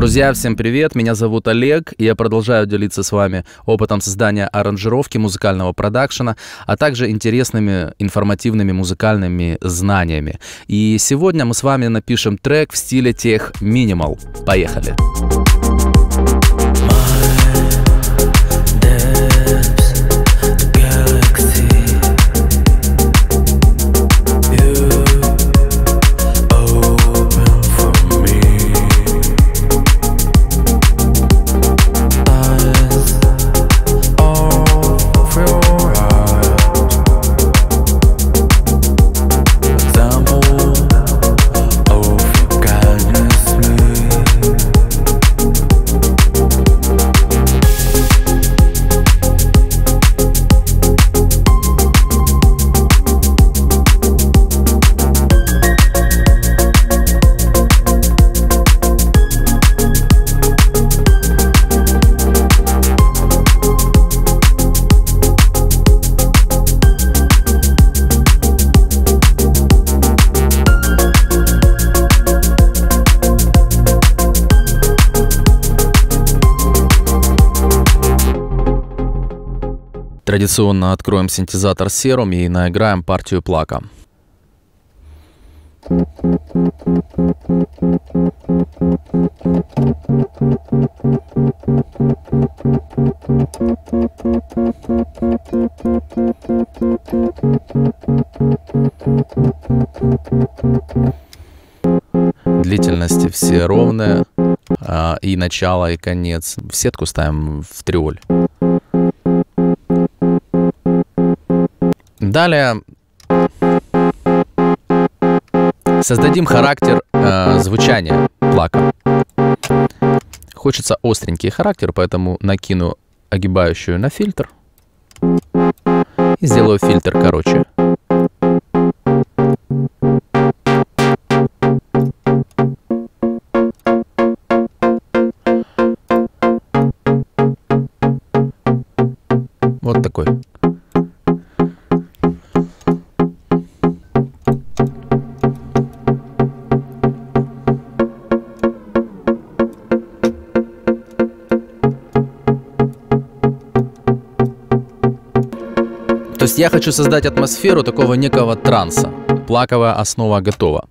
Друзья, всем привет! Меня зовут Олег, и я продолжаю делиться с вами опытом создания аранжировки музыкального продакшена, а также интересными информативными музыкальными знаниями. И сегодня мы с вами напишем трек в стиле тех минимал. Поехали! Поехали! Традиционно откроем синтезатор Serum и наиграем партию плака. Длительности все ровные, а, и начало, и конец. В сетку ставим в триоль. Далее создадим характер э, звучания плака. Хочется остренький характер, поэтому накину огибающую на фильтр и сделаю фильтр короче. Я хочу создать атмосферу такого некого транса. Плаковая основа готова.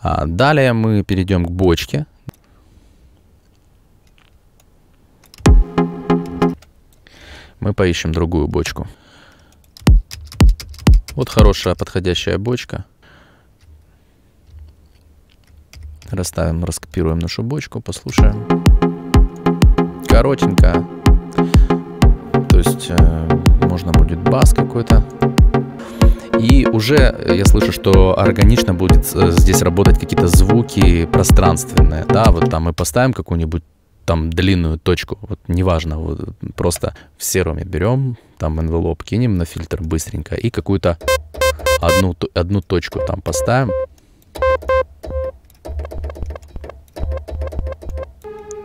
А далее мы перейдем к бочке. Мы поищем другую бочку. Вот хорошая подходящая бочка. Расставим, раскопируем нашу бочку, послушаем. Коротенькая. То есть э, можно будет бас какой-то. И уже я слышу, что органично будет э, здесь работать какие-то звуки пространственные. Да, вот там мы поставим какую-нибудь там длинную точку, вот неважно, вот просто в серуме берем, там envelope кинем на фильтр быстренько и какую-то одну, одну точку там поставим.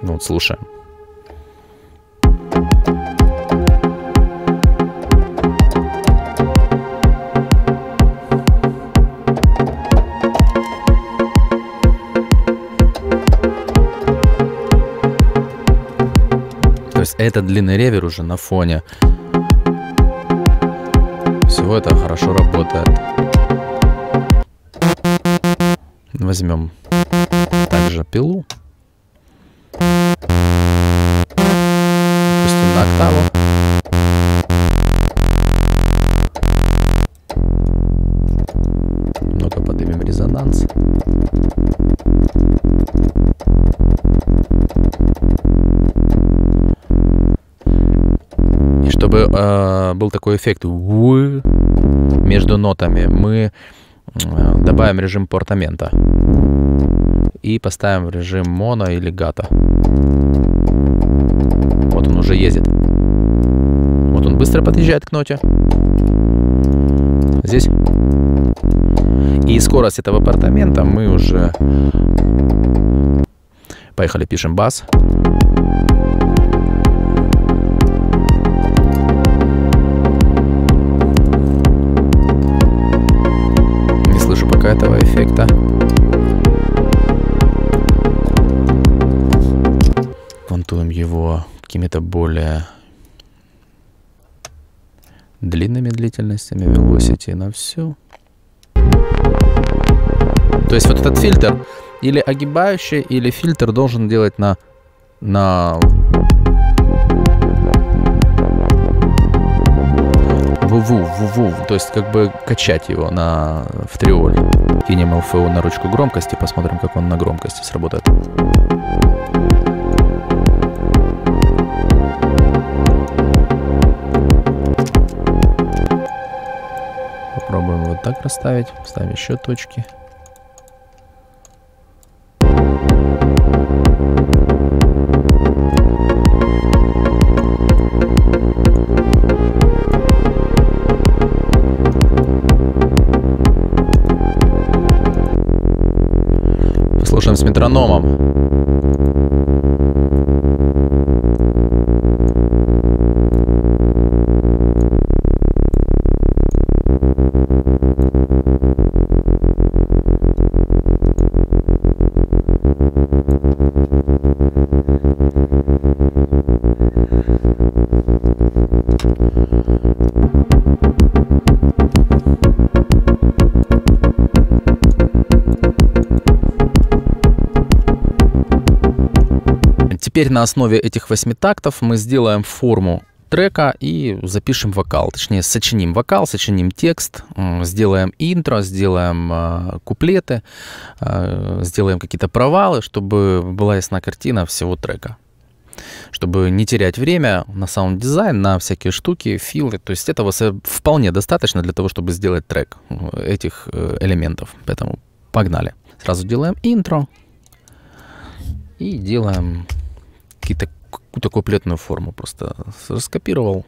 Ну вот слушаем. Есть этот длинный ревер уже на фоне всего этого хорошо работает. Возьмем также пилу. Пустим на октаву. Чтобы э, был такой эффект между нотами, мы э, добавим режим портамента и поставим в режим моно или гата. Вот он уже ездит. Вот он быстро подъезжает к ноте. Здесь. И скорость этого апартамента мы уже... Поехали, пишем бас. этого эффекта. какими-то более длинными длительностями velocity на всю. То есть вот этот фильтр или огибающий, или фильтр должен делать на, на ву ву ву то есть как бы качать его на в триоле. Кинем LFO на ручку громкости, посмотрим, как он на громкости сработает. Попробуем вот так расставить, ставим еще точки. Теперь на основе этих восьми тактов мы сделаем форму трека и запишем вокал, точнее сочиним вокал, сочиним текст, сделаем интро, сделаем э, куплеты, э, сделаем какие-то провалы, чтобы была ясна картина всего трека. Чтобы не терять время на саунд-дизайн, на всякие штуки, fill ы. То есть этого вполне достаточно для того, чтобы сделать трек этих э, элементов. Поэтому погнали. Сразу делаем интро и делаем какие-то какую-то куплетную форму просто раскопировал.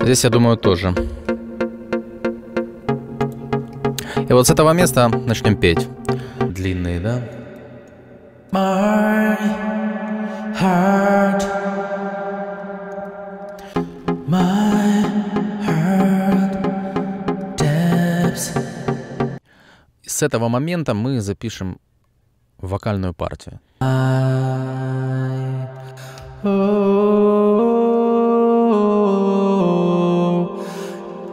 Здесь, я думаю, тоже. И вот с этого места начнем петь. Длинные, да? My heart My heart с этого момента мы запишем вокальную партию. I, oh,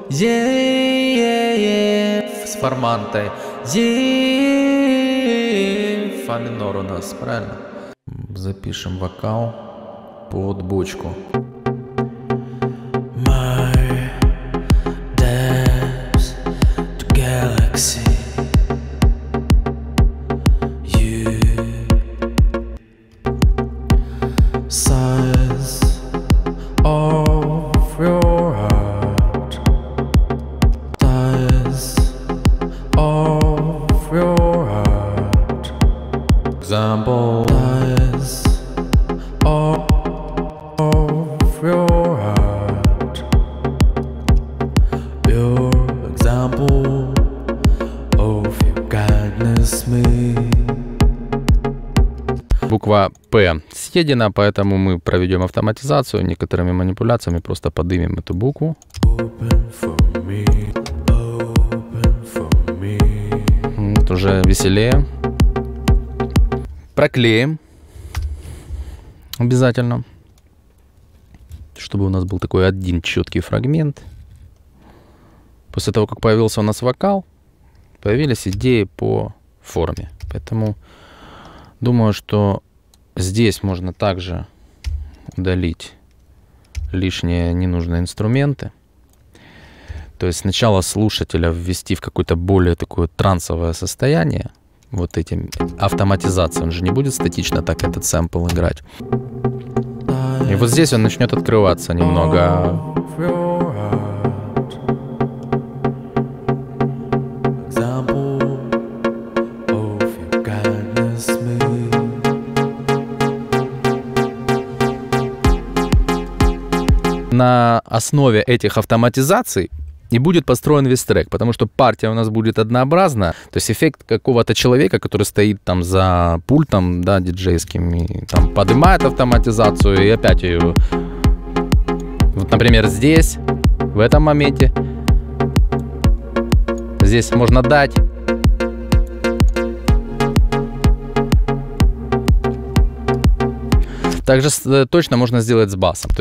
yeah, yeah. С формантой. Фа минор у нас, правильно? Запишем вокал под бочку. Съедена, поэтому мы проведем автоматизацию некоторыми манипуляциями, просто подымем эту букву. Вот уже веселее. Проклеим. Обязательно. Чтобы у нас был такой один четкий фрагмент. После того, как появился у нас вокал, появились идеи по форме. Поэтому думаю, что здесь можно также удалить лишние ненужные инструменты. То есть сначала слушателя ввести в какое-то более такое трансовое состояние, вот этим автоматизацией. Он же не будет статично так этот сэмпл играть. И вот здесь он начнет открываться немного. На основе этих автоматизаций и будет построен весь трек, потому что партия у нас будет однообразна, то есть эффект какого-то человека, который стоит там за пультом, да, диджейским, и там поднимает автоматизацию и опять ее... Вот, например, здесь, в этом моменте, здесь можно дать Также э, точно можно сделать с басом.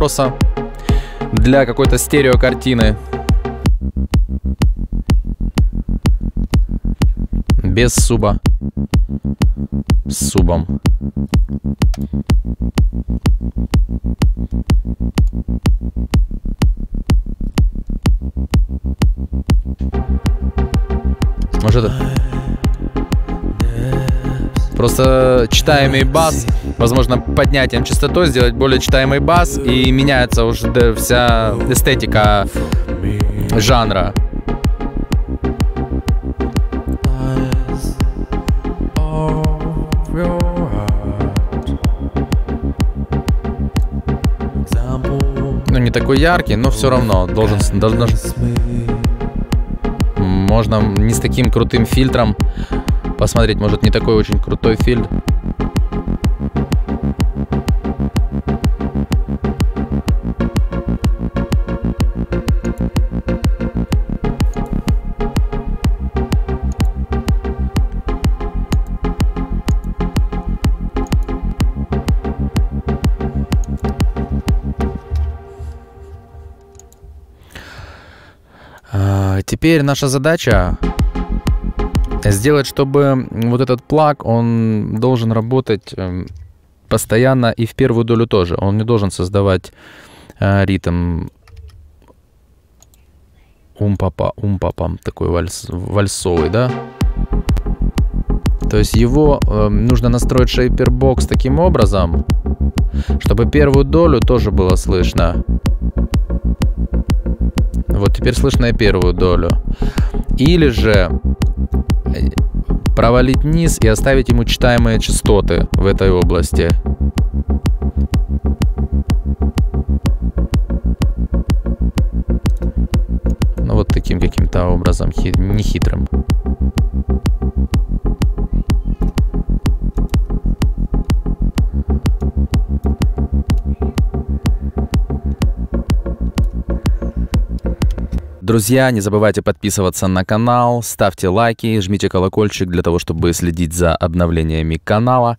Хоруса для какой-то стереокартины. Без суба. С субом. Может, Просто читаемый бас, возможно, поднятием частотой сделать более читаемый бас, и меняется уже вся эстетика жанра. Ну, не такой яркий, но все равно должен, должен можно не с таким крутым фильтром посмотреть. Может, не такой очень крутой фильм. Теперь наша задача сделать, чтобы вот этот плаг, он должен работать эм, постоянно и в первую долю тоже. Он не должен создавать э, ритм ум-папа, ум-папам, такой вальс, вальсовый, да? То есть его э, нужно настроить шейпербокс таким образом, чтобы первую долю тоже было слышно. Вот теперь слышно первую долю. Или же провалить низ и оставить ему читаемые частоты в этой области. Ну вот таким каким-то образом, нехитрым. Друзья, не забывайте подписываться на канал, ставьте лайки, жмите колокольчик для того, чтобы следить за обновлениями канала.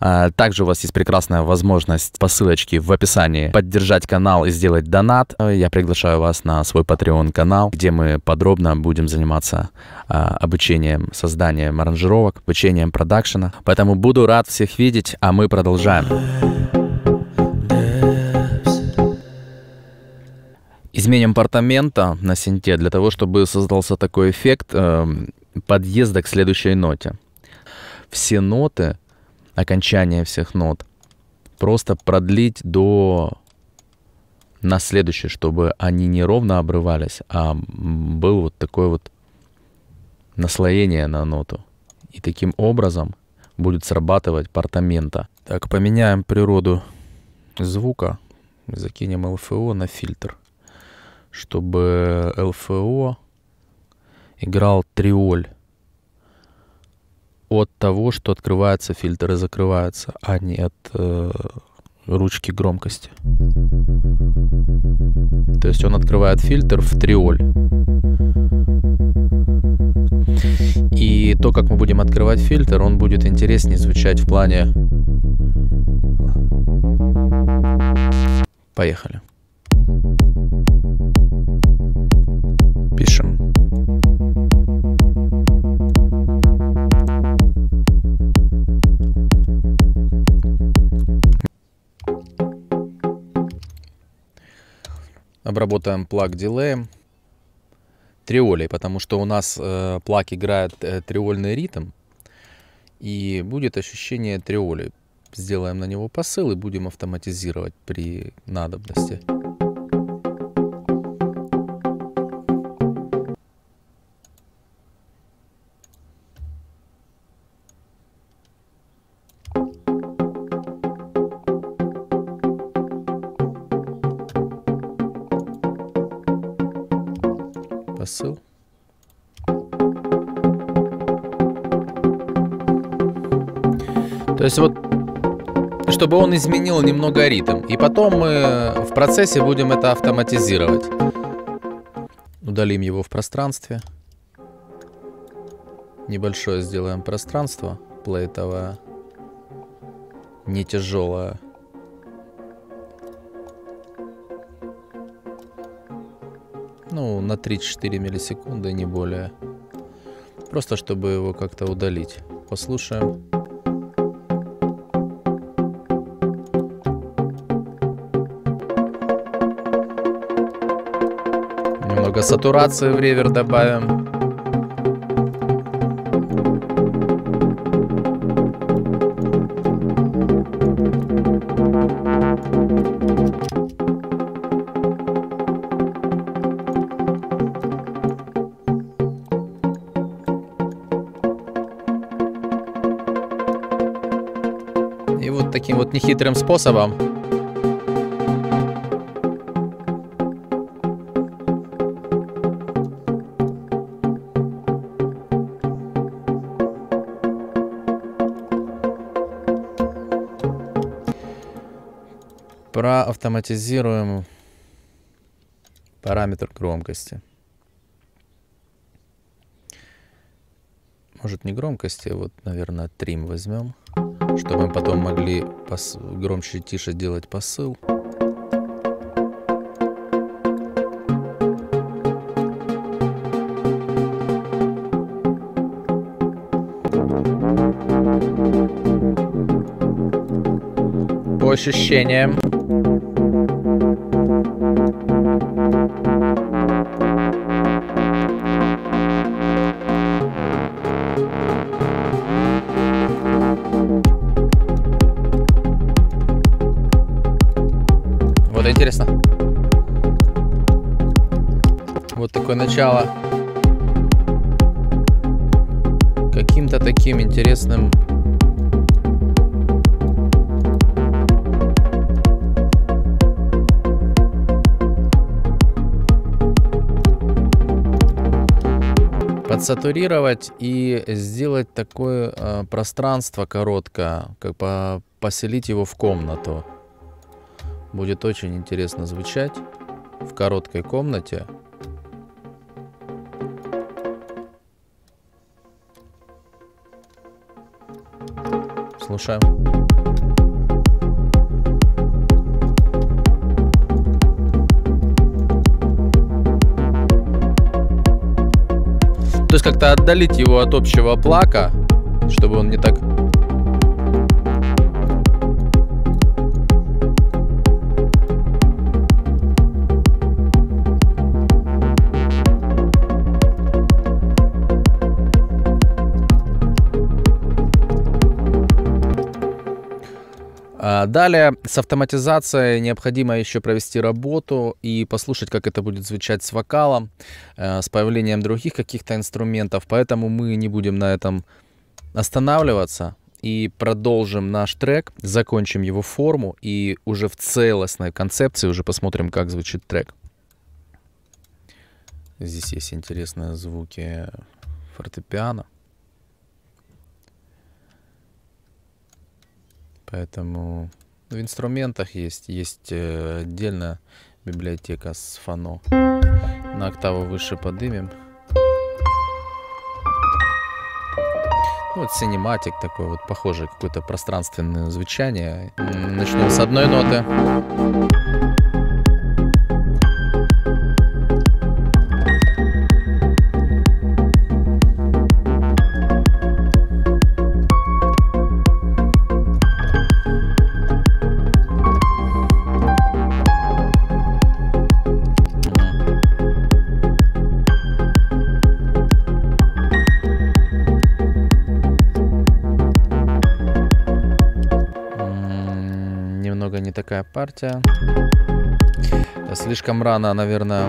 А, также у вас есть прекрасная возможность по ссылочке в описании поддержать канал и сделать донат. Я приглашаю вас на свой Patreon канал, где мы подробно будем заниматься а, обучением, созданием аранжировок, обучением продакшена. Поэтому буду рад всех видеть, а мы продолжаем. Изменим апартамента на синте для того, чтобы создался такой эффект э, подъезда к следующей ноте. Все ноты, окончание всех нот, просто продлить до на следующее, чтобы они не ровно обрывались, а был вот такой вот наслоение на ноту. И таким образом будет срабатывать портамента. Так, поменяем природу звука. Закинем LFO на фильтр чтобы ЛФО играл триоль от того, что открывается фильтр и закрывается, а не от э, ручки громкости. То есть он открывает фильтр в триоль. И то, как мы будем открывать фильтр, он будет интереснее звучать в плане... Поехали. Обработаем плаг дилеем триолей, потому что у нас э, плаг играет э, триольный ритм, и будет ощущение триоли. Сделаем на него посыл и будем автоматизировать при надобности. Посыл. То есть вот, чтобы он изменил немного ритм. И потом мы в процессе будем это автоматизировать. Удалим его в пространстве. Небольшое сделаем пространство плейтовое. Не тяжелое. Ну, на 3-4 миллисекунды, не более. Просто чтобы его как-то удалить. Послушаем. Немного сатурации в ревер добавим. Вот нехитрым способом проавтоматизируем параметр громкости. Может не громкости, а вот, наверное, трим возьмем, чтобы мы потом могли пос громче и тише делать посыл. По ощущениям. Начало. Каким-то таким интересным подсатурировать и сделать такое э, пространство короткое, как по поселить его в комнату. Будет очень интересно звучать в короткой комнате. Слушаем. То есть как-то отдалить его от общего плака, чтобы он не так Далее с автоматизацией необходимо еще провести работу и послушать, как это будет звучать с вокалом, э, с появлением других каких-то инструментов. Поэтому мы не будем на этом останавливаться и продолжим наш трек, закончим его форму и уже в целостной концепции уже посмотрим, как звучит трек. Здесь есть интересные звуки фортепиано. Поэтому в инструментах есть, есть э, отдельная библиотека с фано. На октаву выше подымем. Вот синематик такой вот, похожий какое-то пространственное звучание. Начнем с одной ноты. Такая партия. Слишком рано, наверное.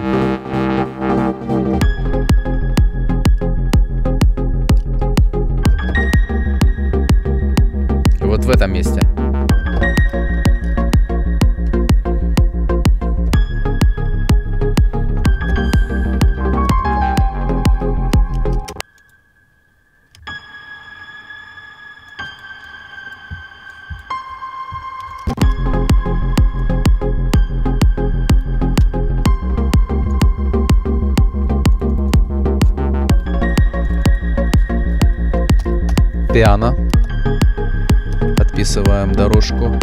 Дорожку.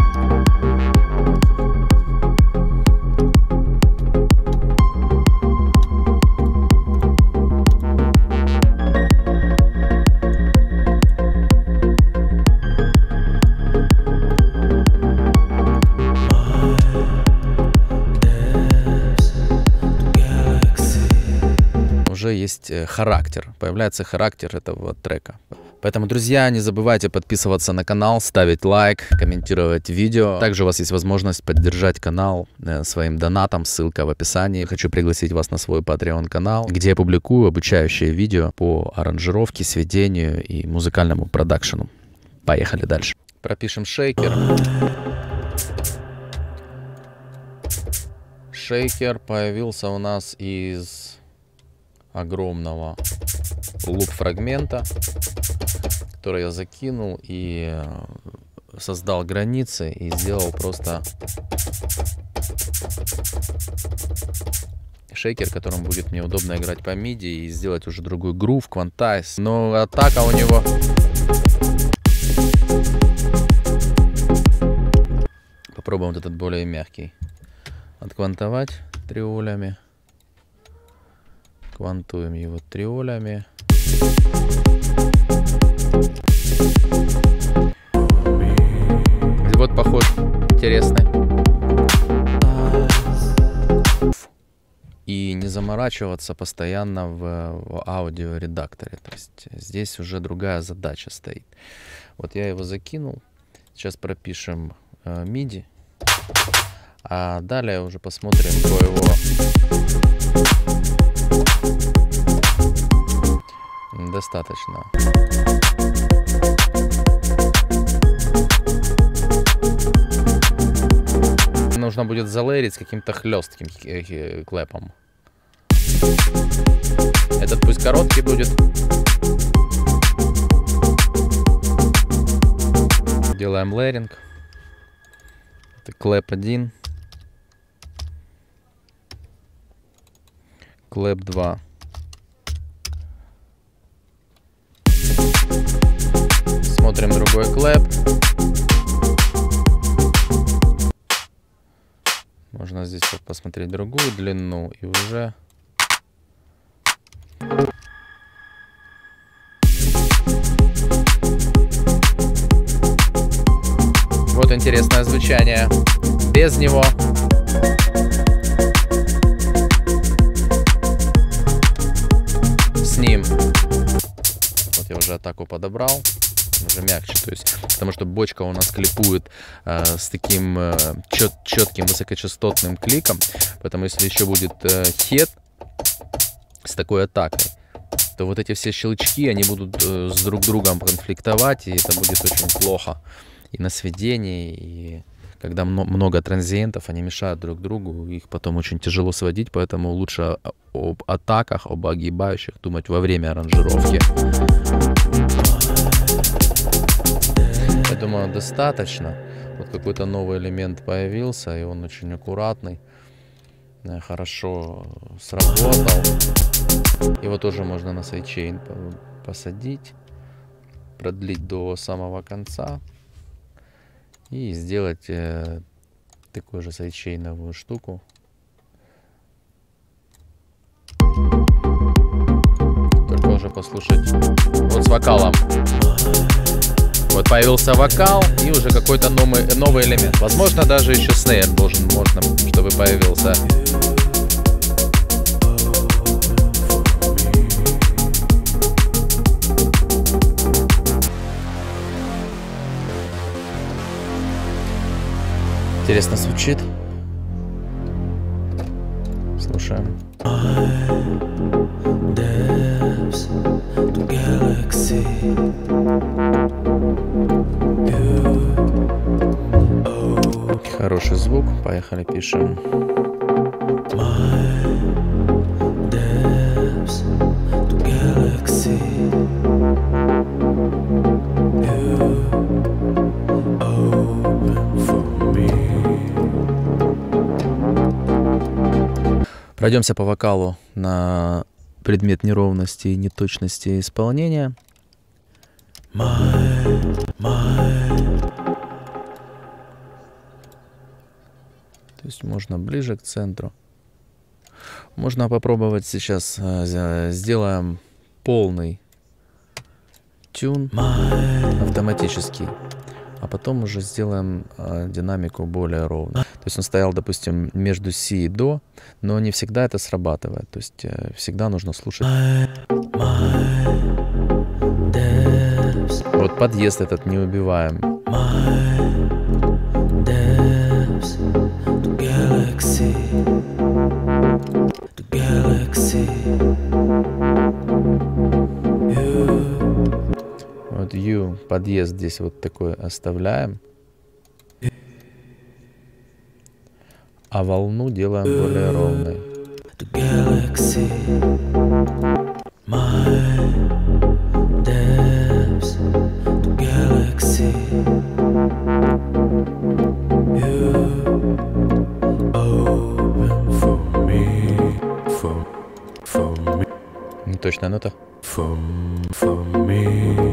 уже есть э, характер, появляется характер этого трека. Поэтому, друзья, не забывайте подписываться на канал, ставить лайк, комментировать видео. Также у вас есть возможность поддержать канал э, своим донатом, ссылка в описании. Хочу пригласить вас на свой Patreon канал, где я публикую обучающие видео по аранжировке, сведению и музыкальному продакшену. Поехали дальше. Пропишем шейкер. Шейкер появился у нас из огромного луп-фрагмента, который я закинул и э, создал границы и сделал просто шейкер, которым будет мне удобно играть по миди и сделать уже другой грув, квантайз. Но атака у него... Попробуем вот этот более мягкий. Отквантовать триолями. Квантуем его триолями. Вот поход интересный. И не заморачиваться постоянно в, в аудиоредакторе. То есть здесь уже другая задача стоит. Вот я его закинул. Сейчас пропишем э, MIDI. А далее уже посмотрим по его Достаточно. Нужно будет залерить с каким-то хлестким клэпом. Этот пусть короткий будет. Делаем layering. Это clap 1. Clap 2. Смотрим другой clap. Можно здесь вот посмотреть другую длину и уже... Вот интересное звучание. Без него с ним. Вот я уже атаку подобрал уже мягче, то есть, потому что бочка у нас клипует э, с таким э, чет, четким высокочастотным кликом, поэтому если еще будет э, хет с такой атакой, то вот эти все щелчки, они будут э, с друг другом конфликтовать, и это будет очень плохо и на сведении, и когда много транзиентов, они мешают друг другу, их потом очень тяжело сводить, поэтому лучше об атаках, об огибающих думать во время аранжировки. Я думаю, достаточно. Вот какой-то новый элемент появился, и он очень аккуратный, э, хорошо сработал. Его тоже можно на sidechain посадить, продлить до самого конца и сделать э, такую же сайдчейновую штуку. Только уже послушать вот с вокалом. Вот появился вокал и уже какой-то новый, новый элемент. Возможно, даже еще снейр должен, можно, чтобы появился. Интересно звучит. Слушаем. Хороший звук. Поехали, пишем. Пройдемся по вокалу на предмет неровности и неточности исполнения. То есть можно ближе к центру. Можно попробовать сейчас, э, сделаем полный тюн автоматический, а потом уже сделаем э, динамику более ровно. То есть он стоял, допустим, между си и до, но не всегда это срабатывает. То есть э, всегда нужно слушать. Вот подъезд этот не убиваем. Вот U, подъезд здесь вот такой оставляем. А волну делаем более ровной. Не точная нота. For, for me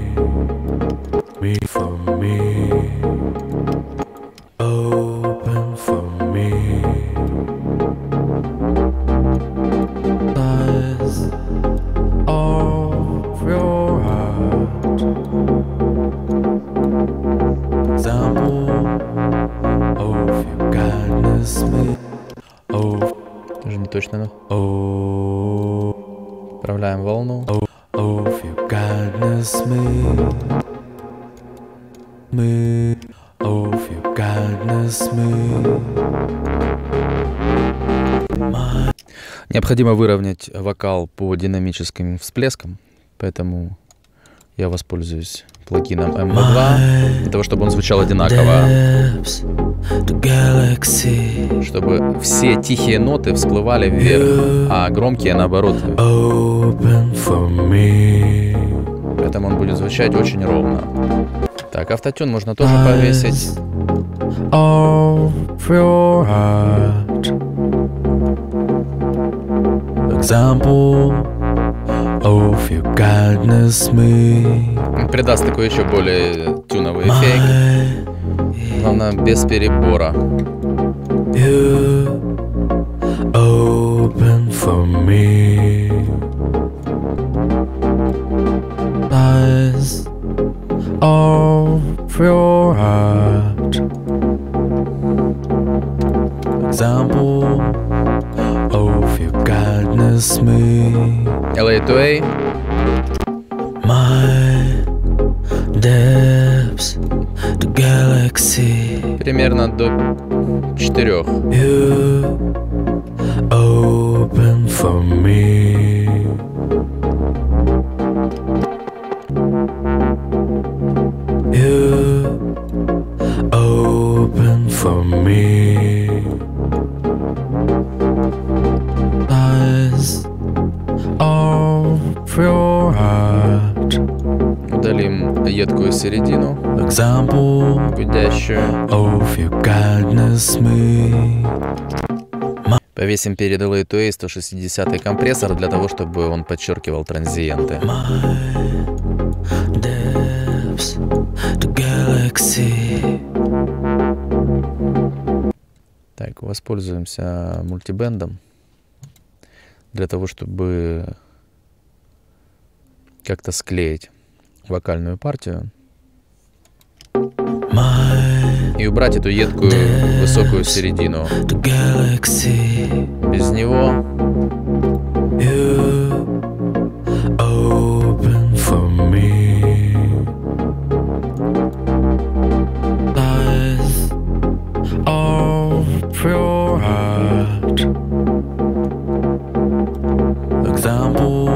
Необходимо выровнять вокал по динамическим всплескам, поэтому я воспользуюсь плагином MB2 для того, чтобы он звучал одинаково, чтобы все тихие ноты всплывали вверх, а громкие наоборот. Поэтому он будет звучать очень ровно. Так, автотюн можно тоже повесить. Example of your kindness me Придаст такой еще более тюновый эффект. Главное, без перебора. You open for me. Example гудящую. of your kindness, me. Повесим перед LA to A 160 компрессор для того, чтобы он подчеркивал транзиенты. depths to galaxy. Так, воспользуемся мультибендом для того, чтобы как-то склеить вокальную партию и убрать эту едкую высокую середину. Без него. Example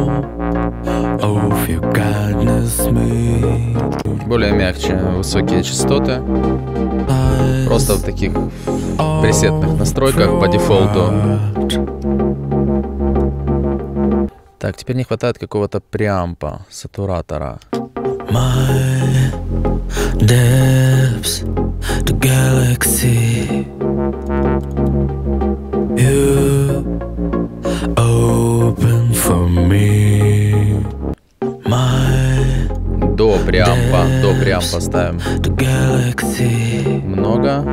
of your kindness, me. Более мягче высокие частоты. Просто в таких пресетных настройках по дефолту. Так, теперь не хватает какого-то преампа, сатуратора. For me. My До преампа galaxy, Много.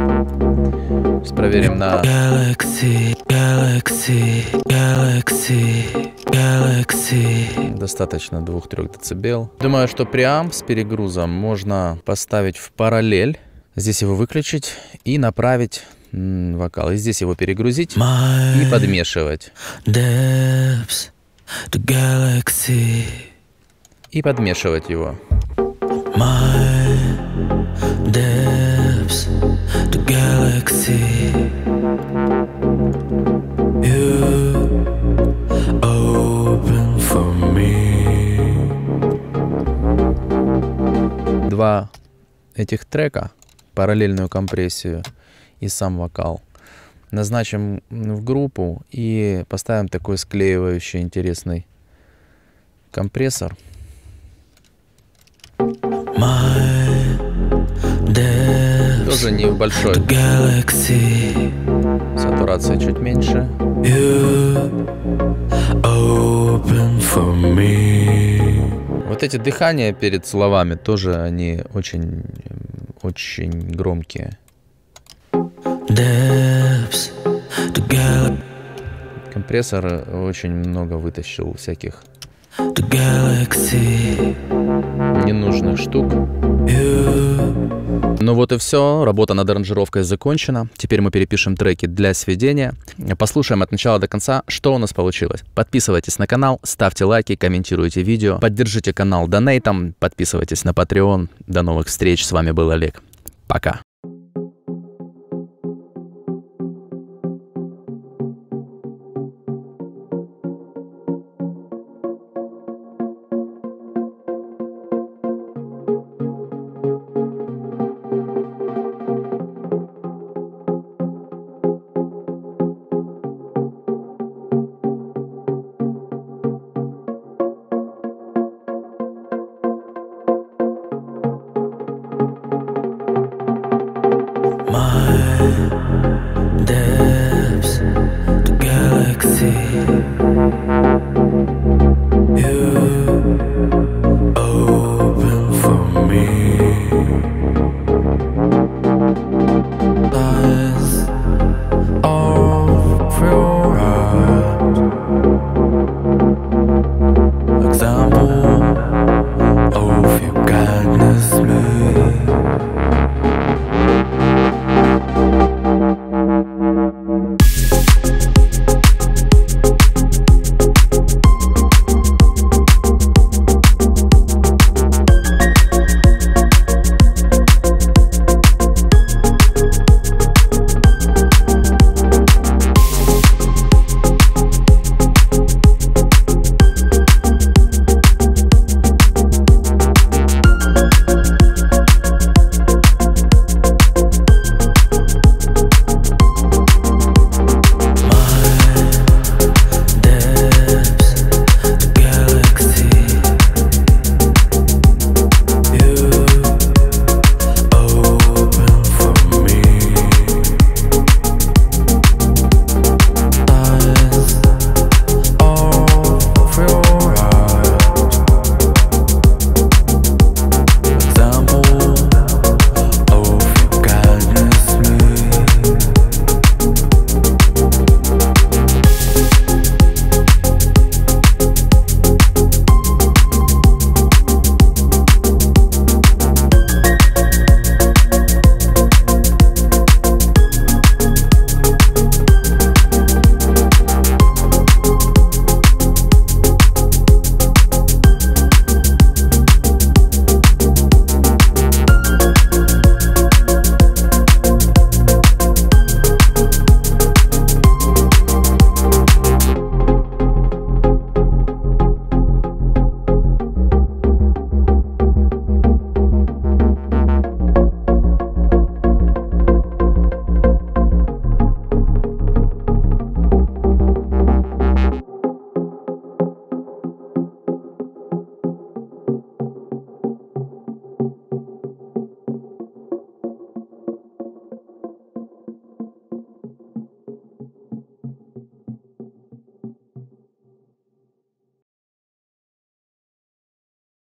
Сейчас проверим на... galaxy, galaxy, galaxy, galaxy. Достаточно 2-3 дБ. Думаю, что преамп с перегрузом можно поставить в параллель. Здесь его выключить и направить вокал. И здесь его перегрузить и My подмешивать. depths, the galaxy, И подмешивать его. Два этих трека, параллельную компрессию и сам вокал, назначим в группу и поставим такой склеивающий интересный компрессор. Тоже не большой, the galaxy. сатурация чуть меньше. Вот эти дыхания перед словами тоже они очень, очень громкие. Компрессор очень много вытащил всяких ненужных штук. Ну вот и все, работа над аранжировкой закончена. Теперь мы перепишем треки для сведения. Послушаем от начала до конца, что у нас получилось. Подписывайтесь на канал, ставьте лайки, комментируйте видео, поддержите канал донейтом, подписывайтесь на Patreon. До новых встреч, с вами был Олег. Пока.